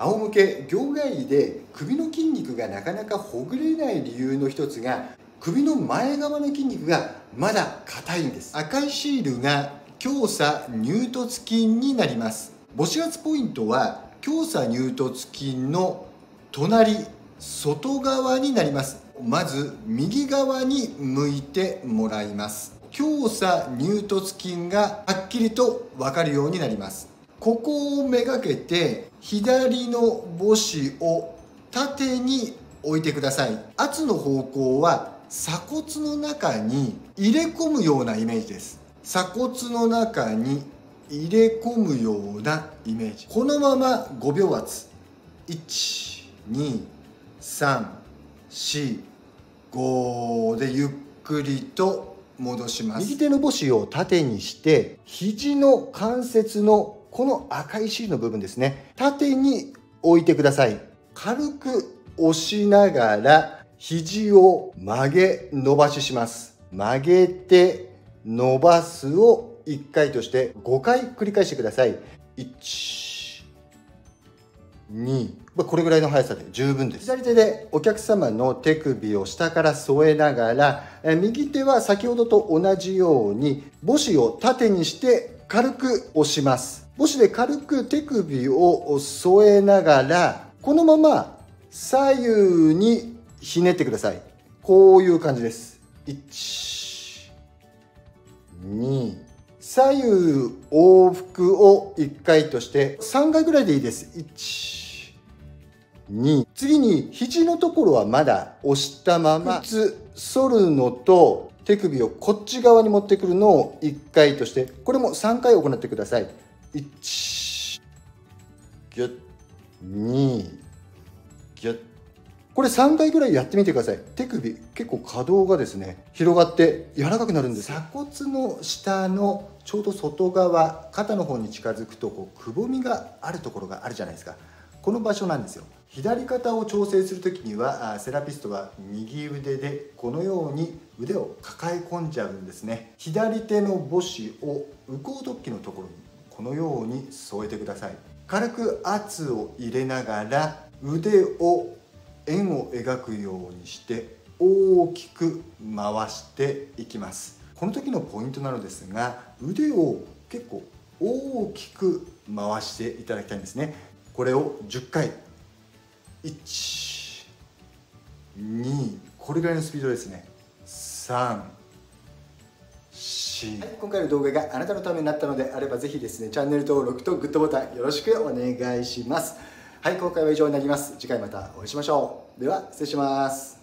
仰向け業外で首の筋肉がなかなかほぐれない理由の一つが首の前側の筋肉がまだ硬いんです。赤いシールが強鎖乳突筋になります。母子圧ポイントは強鎖乳突筋の隣外側になります。まず右側に向いてもらいます。強鎖乳突筋がはっきりと分かるようになります。ここをめがけて左の母子を縦に置いてください。圧の方向は鎖骨の中に入れ込むようなイメージです。鎖骨の中に入れ込むようなイメージ。このまま5秒圧。12345でゆっくりと戻します。右手の母子を縦にして肘の関節のこの赤いシールの部分ですね。縦に置いてください。軽く押しながら肘を曲げ伸ばしします。曲げて伸ばすを1回として5回繰り返してください。1 2これぐらいの速さで十分です。左手でお客様の手首を下から添えながら右手は先ほどと同じように母子を縦にして軽く押します。母子で軽く手首を添えながらこのまま左右にひねってください。こういう感じです。1 2左右往復を1回として3回ぐらいでいいです。1 2次に肘のところはまだ押したまま靴反るのと手首をこっち側に持ってくるのを1回としてこれも3回行ってください。1ギュッ2ギュッこれ3回ぐらいやってみてください。手首結構可動がですね広がって柔らかくなるんです。鎖骨の下のちょうど外側肩の方に近づくとこうくぼみがあるところがあるじゃないですか。この場所なんですよ。左肩を調整する時にはセラピストは右腕でこのように腕を抱え込んじゃうんですね。左手の母子を右後突起のところにこのように添えてください。軽く圧を入れながら腕を円を描くようにして大きく回していきます。この時のポイントなのですが腕を結構大きく回していただきたいんですね。これを10回1 2これぐらいのスピードですね。3はい、今回の動画があなたのためになったのであればぜひですねチャンネル登録とグッドボタンよろしくお願いします。はい今回は以上になります。次回またお会いしましょう。では失礼します。